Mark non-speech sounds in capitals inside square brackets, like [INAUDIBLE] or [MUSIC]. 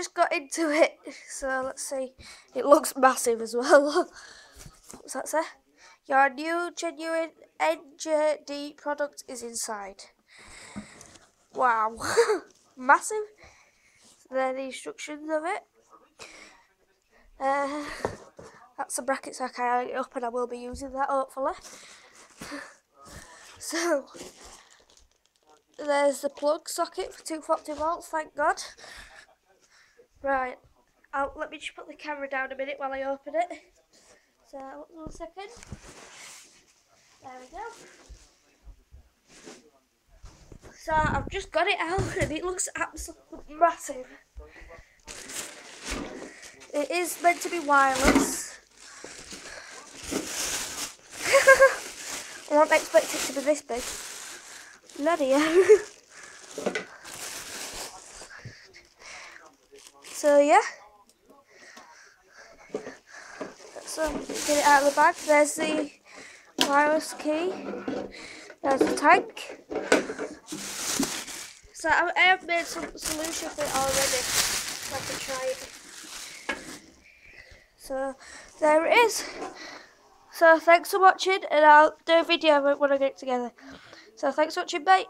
just got into it. So let's see. It looks massive as well. [LAUGHS] What's that say? Your new genuine NJD product is inside. Wow. [LAUGHS] massive. There are the instructions of it. Uh, that's the bracket so I can hang it up and I will be using that hopefully. [LAUGHS] so, there's the plug socket for 240 volts, thank God. Right, I'll, let me just put the camera down a minute while I open it. So, one second. There we go. So, I've just got it out [LAUGHS] and it looks absolutely massive. It is meant to be wireless. [LAUGHS] I don't expect it to be this big. Bloody hell. [LAUGHS] so yeah. So get it out of the bag. There's the wireless key. There's the tank. So I, I have made some solution for it already. So I can try it. So there it is. So thanks for watching and I'll do a video when I get it together. So thanks for watching, mate.